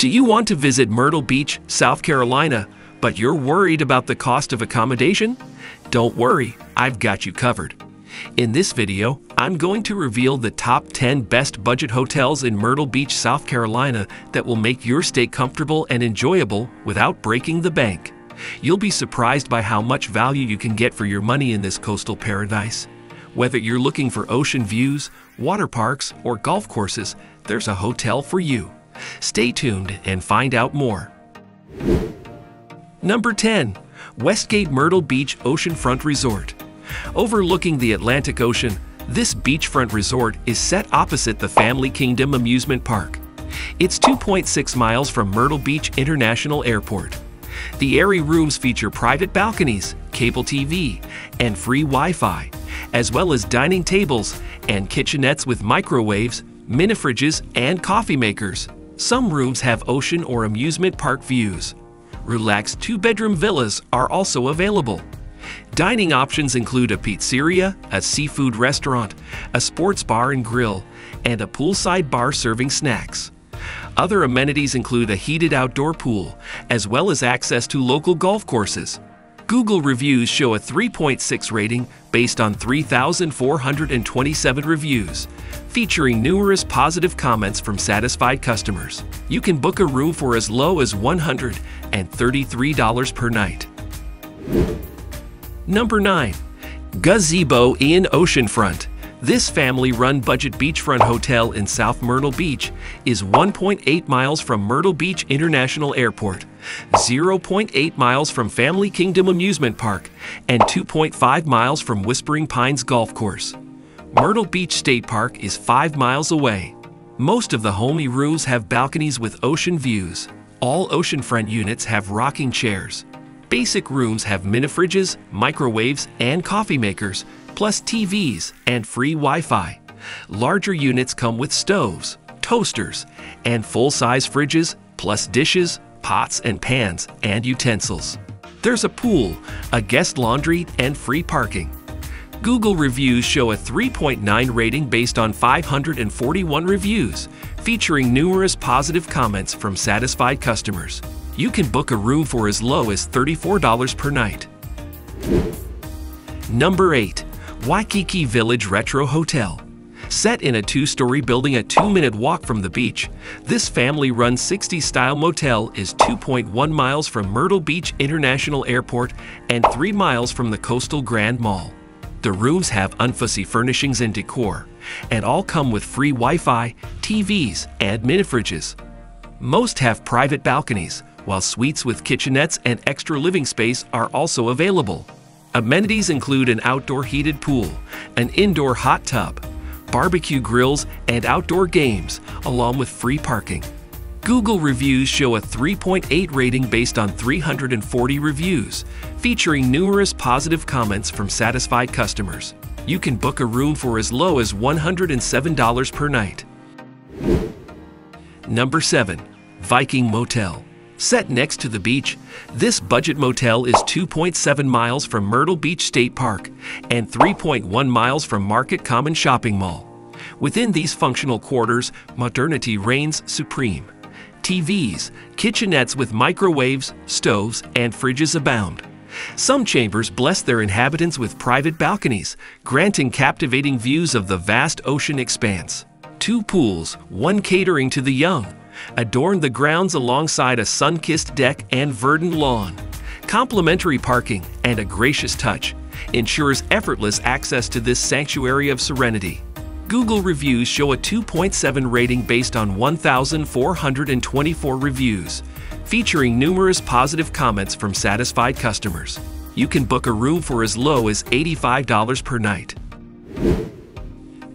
Do you want to visit Myrtle Beach, South Carolina, but you're worried about the cost of accommodation? Don't worry, I've got you covered. In this video, I'm going to reveal the top 10 best budget hotels in Myrtle Beach, South Carolina that will make your stay comfortable and enjoyable without breaking the bank. You'll be surprised by how much value you can get for your money in this coastal paradise. Whether you're looking for ocean views, water parks, or golf courses, there's a hotel for you. Stay tuned and find out more. Number 10. Westgate Myrtle Beach Oceanfront Resort. Overlooking the Atlantic Ocean, this beachfront resort is set opposite the Family Kingdom Amusement Park. It's 2.6 miles from Myrtle Beach International Airport. The airy rooms feature private balconies, cable TV, and free Wi-Fi, as well as dining tables and kitchenettes with microwaves, mini fridges, and coffee makers. Some rooms have ocean or amusement park views. Relaxed two-bedroom villas are also available. Dining options include a pizzeria, a seafood restaurant, a sports bar and grill, and a poolside bar serving snacks. Other amenities include a heated outdoor pool, as well as access to local golf courses. Google reviews show a 3.6 rating based on 3,427 reviews, featuring numerous positive comments from satisfied customers. You can book a room for as low as $133 per night. Number 9. Gazebo Inn Oceanfront. This family run budget beachfront hotel in South Myrtle Beach is 1.8 miles from Myrtle Beach International Airport, 0.8 miles from Family Kingdom Amusement Park, and 2.5 miles from Whispering Pines Golf Course. Myrtle Beach State Park is 5 miles away. Most of the homey rooms have balconies with ocean views. All oceanfront units have rocking chairs. Basic rooms have mini fridges, microwaves, and coffee makers, plus TVs and free Wi-Fi. Larger units come with stoves, toasters, and full-size fridges, plus dishes, pots and pans, and utensils. There's a pool, a guest laundry, and free parking. Google reviews show a 3.9 rating based on 541 reviews, featuring numerous positive comments from satisfied customers. You can book a room for as low as $34 per night. Number 8. Waikiki Village Retro Hotel. Set in a two-story building a two-minute walk from the beach, this family-run 60s-style motel is 2.1 miles from Myrtle Beach International Airport and 3 miles from the Coastal Grand Mall. The rooms have unfussy furnishings and decor, and all come with free Wi-Fi, TVs, and mini-fridges. Most have private balconies, while suites with kitchenettes and extra living space are also available. Amenities include an outdoor heated pool, an indoor hot tub, barbecue grills, and outdoor games, along with free parking. Google reviews show a 3.8 rating based on 340 reviews, featuring numerous positive comments from satisfied customers. You can book a room for as low as $107 per night. Number 7. Viking Motel. Set next to the beach, this budget motel is 2.7 miles from Myrtle Beach State Park and 3.1 miles from Market Common Shopping Mall. Within these functional quarters, modernity reigns supreme. TVs, kitchenettes with microwaves, stoves, and fridges abound. Some chambers bless their inhabitants with private balconies, granting captivating views of the vast ocean expanse. Two pools, one catering to the young, adorn the grounds alongside a sun-kissed deck and verdant lawn. Complimentary parking and a gracious touch ensures effortless access to this sanctuary of serenity. Google reviews show a 2.7 rating based on 1,424 reviews, featuring numerous positive comments from satisfied customers. You can book a room for as low as $85 per night.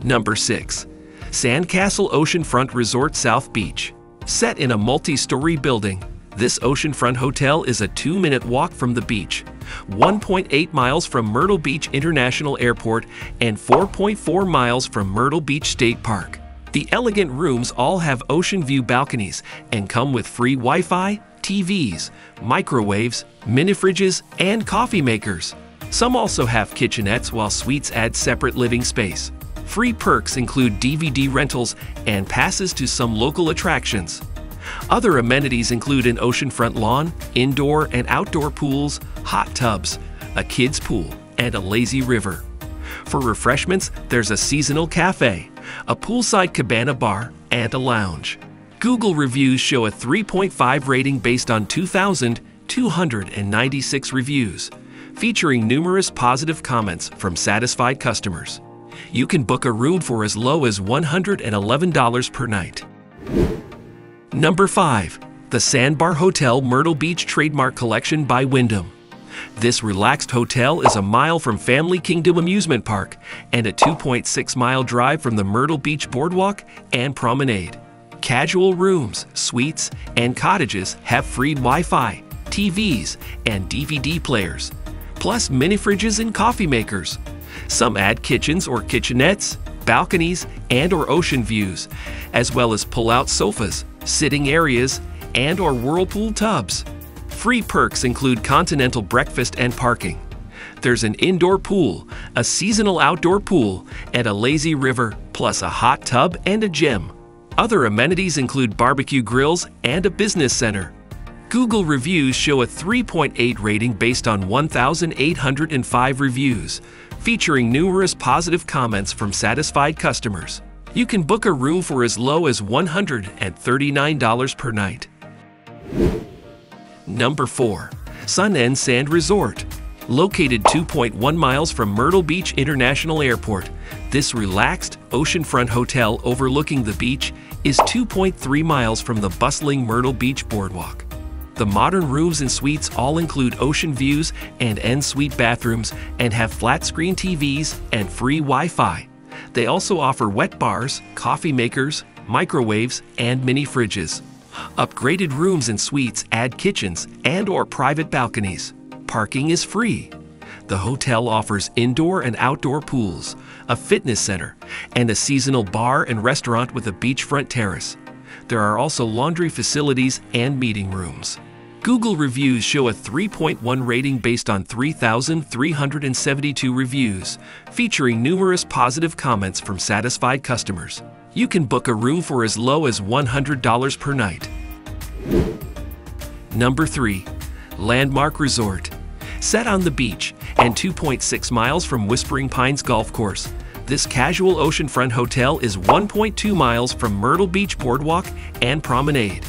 Number 6. Sandcastle Oceanfront Resort South Beach. Set in a multi-story building, this oceanfront hotel is a two-minute walk from the beach, 1.8 miles from Myrtle Beach International Airport and 4.4 miles from Myrtle Beach State Park. The elegant rooms all have ocean view balconies and come with free Wi-Fi, TVs, microwaves, mini fridges, and coffee makers. Some also have kitchenettes while suites add separate living space. Free perks include DVD rentals and passes to some local attractions. Other amenities include an oceanfront lawn, indoor and outdoor pools, hot tubs, a kids' pool, and a lazy river. For refreshments, there's a seasonal cafe, a poolside cabana bar, and a lounge. Google reviews show a 3.5 rating based on 2,296 reviews, featuring numerous positive comments from satisfied customers. You can book a room for as low as $111 per night. Number 5. The Sandbar Hotel Myrtle Beach Trademark Collection by Wyndham. This relaxed hotel is a mile from Family Kingdom Amusement Park and a 2.6 mile drive from the Myrtle Beach Boardwalk and Promenade. Casual rooms, suites, and cottages have free Wi Fi, TVs, and DVD players, plus mini fridges and coffee makers. Some add kitchens or kitchenettes, balconies, and or ocean views, as well as pull-out sofas, sitting areas, and or whirlpool tubs. Free perks include continental breakfast and parking. There's an indoor pool, a seasonal outdoor pool, and a lazy river, plus a hot tub and a gym. Other amenities include barbecue grills and a business center. Google reviews show a 3.8 rating based on 1,805 reviews, featuring numerous positive comments from satisfied customers. You can book a room for as low as $139 per night. Number 4. Sun and Sand Resort. Located 2.1 miles from Myrtle Beach International Airport, this relaxed oceanfront hotel overlooking the beach is 2.3 miles from the bustling Myrtle Beach Boardwalk. The modern rooms and suites all include ocean views and en-suite bathrooms and have flat-screen TVs and free Wi-Fi. They also offer wet bars, coffee makers, microwaves, and mini fridges. Upgraded rooms and suites add kitchens and or private balconies. Parking is free. The hotel offers indoor and outdoor pools, a fitness center, and a seasonal bar and restaurant with a beachfront terrace. There are also laundry facilities and meeting rooms. Google reviews show a 3.1 rating based on 3,372 reviews, featuring numerous positive comments from satisfied customers. You can book a room for as low as $100 per night. Number 3. Landmark Resort. Set on the beach and 2.6 miles from Whispering Pines Golf Course, this casual oceanfront hotel is 1.2 miles from Myrtle Beach Boardwalk and Promenade.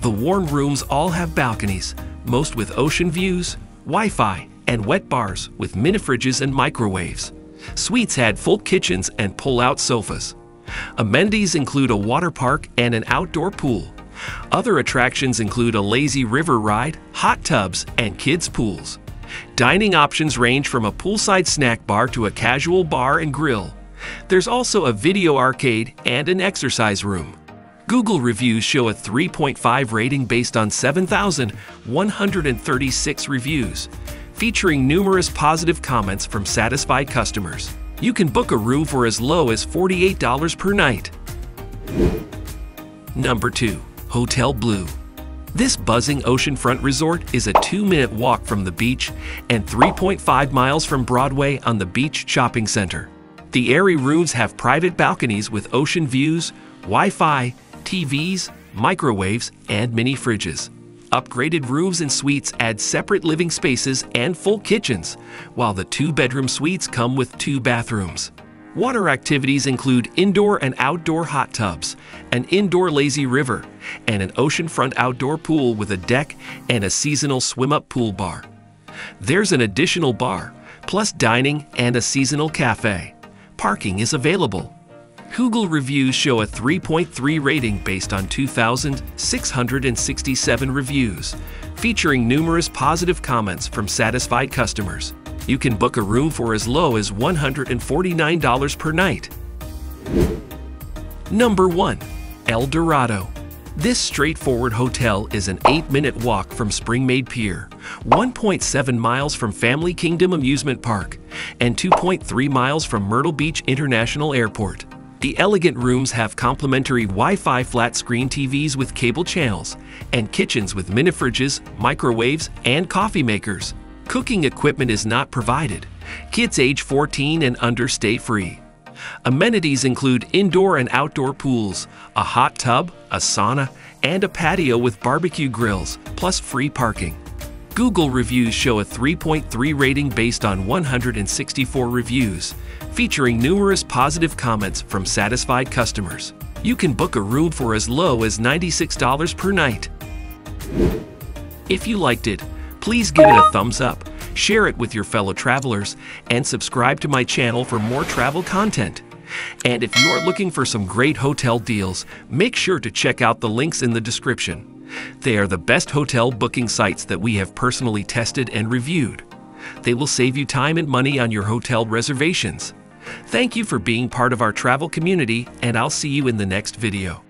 The warm rooms all have balconies, most with ocean views, Wi-Fi, and wet bars with mini fridges and microwaves. Suites had full kitchens and pull-out sofas. Amenities include a water park and an outdoor pool. Other attractions include a lazy river ride, hot tubs, and kids' pools. Dining options range from a poolside snack bar to a casual bar and grill. There's also a video arcade and an exercise room. Google reviews show a 3.5 rating based on 7,136 reviews, featuring numerous positive comments from satisfied customers. You can book a room for as low as $48 per night. Number 2. Hotel Blue. This buzzing oceanfront resort is a two-minute walk from the beach and 3.5 miles from Broadway on the Beach Shopping Center. The airy rooms have private balconies with ocean views, Wi-Fi, TVs, microwaves, and mini fridges. Upgraded rooms and suites add separate living spaces and full kitchens, while the two-bedroom suites come with two bathrooms. Water activities include indoor and outdoor hot tubs, an indoor lazy river, and an oceanfront outdoor pool with a deck and a seasonal swim-up pool bar. There's an additional bar, plus dining and a seasonal cafe. Parking is available. Google reviews show a 3.3 rating based on 2,667 reviews, featuring numerous positive comments from satisfied customers. You can book a room for as low as $149 per night. Number 1. El Dorado. This straightforward hotel is an 8-minute walk from Springmaid Pier, 1.7 miles from Family Kingdom Amusement Park, and 2.3 miles from Myrtle Beach International Airport. The elegant rooms have complimentary Wi-Fi flat-screen TVs with cable channels and kitchens with mini fridges, microwaves, and coffee makers. Cooking equipment is not provided. Kids age 14 and under stay free. Amenities include indoor and outdoor pools, a hot tub, a sauna, and a patio with barbecue grills, plus free parking. Google reviews show a 3.3 rating based on 164 reviews, featuring numerous positive comments from satisfied customers. You can book a room for as low as $96 per night. If you liked it, please give it a thumbs up, share it with your fellow travelers, and subscribe to my channel for more travel content. And if you are looking for some great hotel deals, make sure to check out the links in the description. They are the best hotel booking sites that we have personally tested and reviewed. They will save you time and money on your hotel reservations. Thank you for being part of our travel community, and I'll see you in the next video.